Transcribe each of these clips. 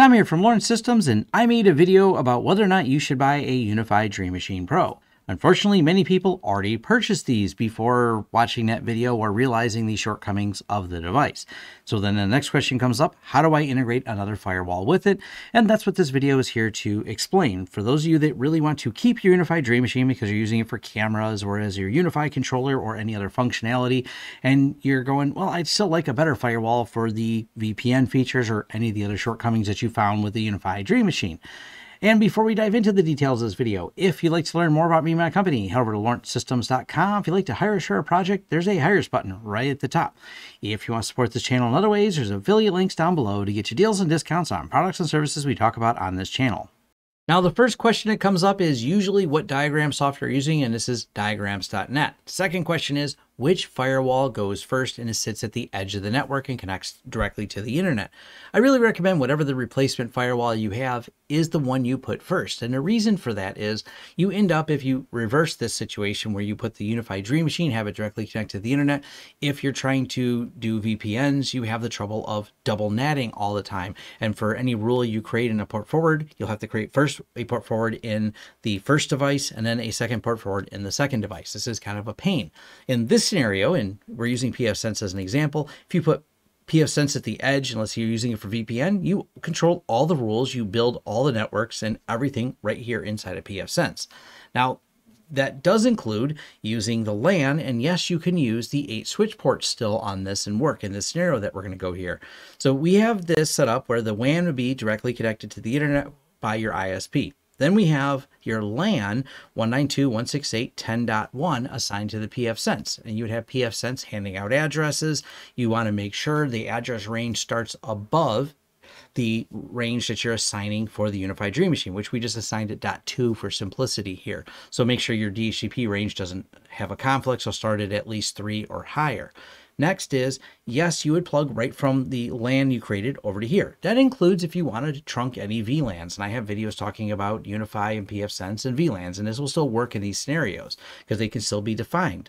Tom here from Lawrence Systems, and I made a video about whether or not you should buy a UniFi Dream Machine Pro. Unfortunately, many people already purchased these before watching that video or realizing the shortcomings of the device. So then the next question comes up, how do I integrate another firewall with it? And that's what this video is here to explain. For those of you that really want to keep your UniFi Dream Machine because you're using it for cameras or as your UniFi controller or any other functionality, and you're going, well, I'd still like a better firewall for the VPN features or any of the other shortcomings that you found with the UniFi Dream Machine. And before we dive into the details of this video, if you'd like to learn more about me and my company, head over to lawrencesystems.com. If you'd like to hire or share a project, there's a hires button right at the top. If you want to support this channel in other ways, there's affiliate links down below to get you deals and discounts on products and services we talk about on this channel. Now, the first question that comes up is usually what diagram software you're using, and this is diagrams.net. Second question is which firewall goes first and sits at the edge of the network and connects directly to the internet. I really recommend whatever the replacement firewall you have is the one you put first. And the reason for that is you end up, if you reverse this situation where you put the UniFi Dream Machine, have it directly connected to the internet, if you're trying to do VPNs, you have the trouble of double natting all the time. And for any rule you create in a port forward, you'll have to create first a port forward in the first device and then a second port forward in the second device. This is kind of a pain. In this scenario, and we're using pfSense as an example, if you put pfSense at the edge, unless you're using it for VPN, you control all the rules, you build all the networks and everything right here inside of pfSense. Now, that does include using the LAN, and yes, you can use the eight switch ports still on this and work in this scenario that we're going to go here. So we have this set up where the WAN would be directly connected to the internet by your ISP. Then we have your LAN 192.168.10.1 assigned to the pfSense. And you would have pfSense handing out addresses. You want to make sure the address range starts above the range that you're assigning for the UniFi Dream Machine, which we just assigned at dot two for simplicity here. So make sure your DHCP range doesn't have a conflict, so start it at least three or higher. Next is, yes, you would plug right from the LAN you created over to here. That includes if you wanted to trunk any VLANs. And I have videos talking about UniFi and pfSense and VLANs, and this will still work in these scenarios because they can still be defined.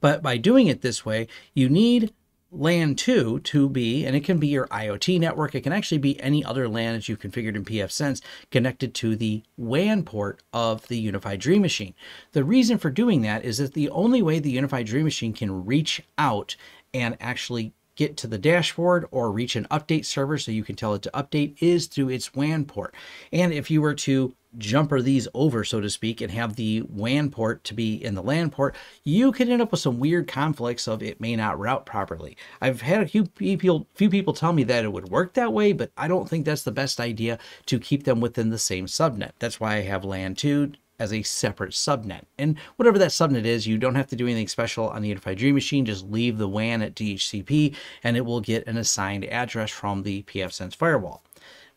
But by doing it this way, you need LAN 2 to be, and it can be your IoT network. It can actually be any other LAN that you've configured in pfSense connected to the WAN port of the UniFi Dream Machine. The reason for doing that is that the only way the UniFi Dream Machine can reach out and actually get to the dashboard or reach an update server so you can tell it to update is through its WAN port. And if you were to jumper these over, so to speak, and have the WAN port to be in the LAN port, you could end up with some weird conflicts of it may not route properly. I've had a few people, few people tell me that it would work that way, but I don't think that's the best idea to keep them within the same subnet. That's why I have LAN 2 as a separate subnet. And whatever that subnet is, you don't have to do anything special on the UniFi Dream Machine. Just leave the WAN at DHCP and it will get an assigned address from the pfSense firewall.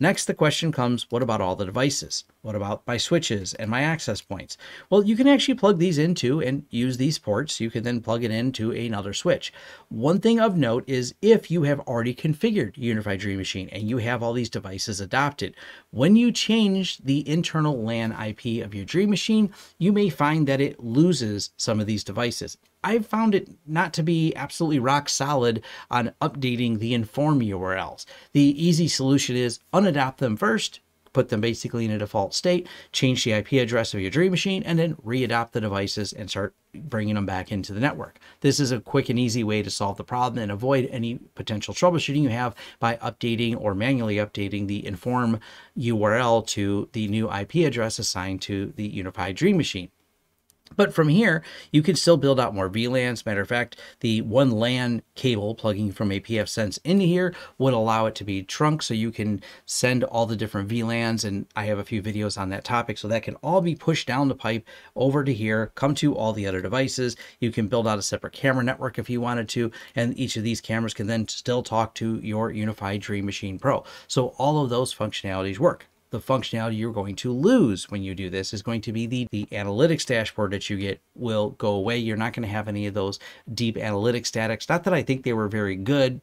Next, the question comes, what about all the devices? What about my switches and my access points? Well, you can actually plug these into and use these ports. You can then plug it into another switch. One thing of note is if you have already configured UniFi Dream Machine and you have all these devices adopted, when you change the internal LAN IP of your Dream Machine, you may find that it loses some of these devices. I've found it not to be absolutely rock solid on updating the inform URLs. The easy solution is unadopt them first, put them basically in a default state, change the IP address of your Dream Machine, and then readopt the devices and start bringing them back into the network. This is a quick and easy way to solve the problem and avoid any potential troubleshooting you have by updating or manually updating the inform URL to the new IP address assigned to the UniFi Dream Machine. But from here, you can still build out more VLANs. Matter of fact, the one LAN cable plugging from a pfSense into here would allow it to be trunk so you can send all the different VLANs. And I have a few videos on that topic. So that can all be pushed down the pipe over to here, come to all the other devices. You can build out a separate camera network if you wanted to. And each of these cameras can then still talk to your UniFi Dream Machine Pro. So all of those functionalities work the functionality you're going to lose when you do this is going to be the, the analytics dashboard that you get will go away. You're not going to have any of those deep analytics statics. Not that I think they were very good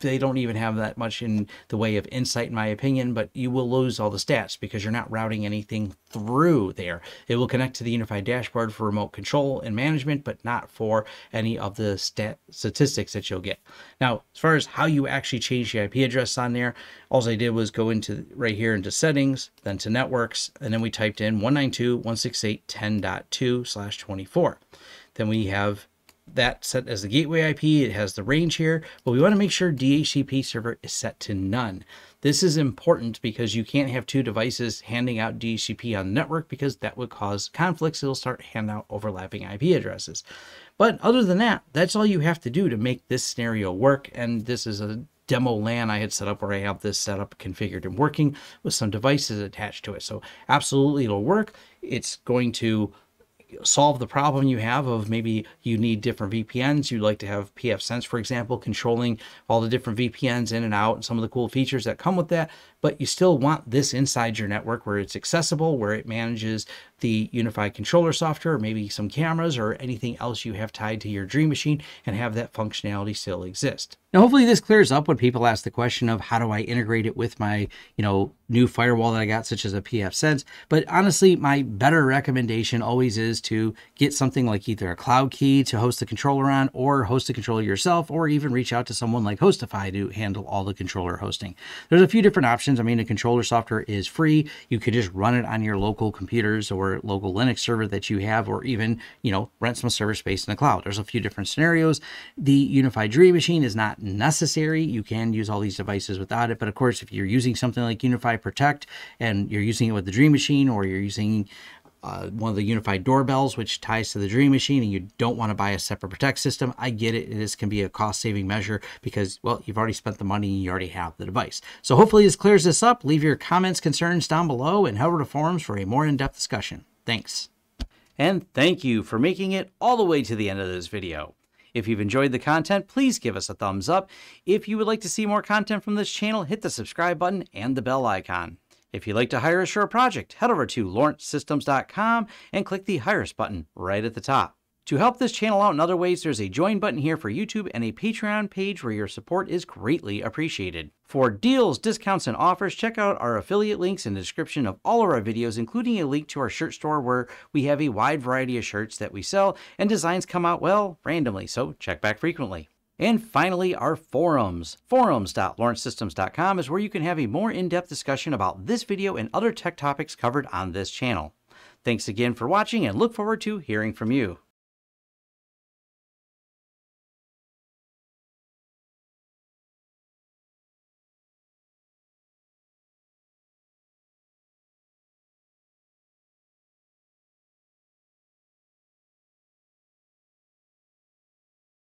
they don't even have that much in the way of insight, in my opinion, but you will lose all the stats because you're not routing anything through there. It will connect to the UniFi dashboard for remote control and management, but not for any of the stat statistics that you'll get. Now, as far as how you actually change the IP address on there, all I did was go into right here into settings, then to networks, and then we typed in 192.168.10.2 slash 24. Then we have that set as the gateway IP. It has the range here, but we want to make sure DHCP server is set to none. This is important because you can't have two devices handing out DHCP on the network because that would cause conflicts. It'll start handing out overlapping IP addresses. But other than that, that's all you have to do to make this scenario work. And this is a demo LAN I had set up where I have this set up configured and working with some devices attached to it. So absolutely it'll work. It's going to solve the problem you have of maybe you need different VPNs. You'd like to have pfSense, for example, controlling all the different VPNs in and out and some of the cool features that come with that. But you still want this inside your network where it's accessible, where it manages the UniFi controller software, maybe some cameras or anything else you have tied to your Dream Machine and have that functionality still exist. Now, hopefully this clears up when people ask the question of how do I integrate it with my, you know, new firewall that I got, such as a pfSense. But honestly, my better recommendation always is to get something like either a cloud key to host the controller on or host the controller yourself, or even reach out to someone like HostiFi to handle all the controller hosting. There's a few different options. I mean, the controller software is free. You could just run it on your local computers or local Linux server that you have, or even, you know, rent some server space in the cloud. There's a few different scenarios. The UniFi Dream Machine is not necessary. You can use all these devices without it. But of course, if you're using something like UniFi Protect and you're using it with the Dream Machine, or you're using uh, one of the UniFi doorbells, which ties to the Dream Machine, and you don't want to buy a separate Protect system, I get it. This can be a cost saving measure because, well, you've already spent the money and you already have the device. So hopefully this clears this up. Leave your comments, concerns down below, and head over to forums for a more in depth discussion. Thanks. And thank you for making it all the way to the end of this video. If you've enjoyed the content, please give us a thumbs up. If you would like to see more content from this channel, hit the subscribe button and the bell icon. If you'd like to hire a project, head over to lawrencesystems.com and click the Hire Us button right at the top. To help this channel out in other ways, there's a join button here for YouTube and a Patreon page where your support is greatly appreciated. For deals, discounts, and offers, check out our affiliate links in the description of all of our videos, including a link to our shirt store where we have a wide variety of shirts that we sell and designs come out, well, randomly, so check back frequently. And finally, our forums. Forums.lawrencesystems.com is where you can have a more in-depth discussion about this video and other tech topics covered on this channel. Thanks again for watching and look forward to hearing from you.